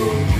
you.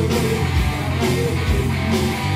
Thank you.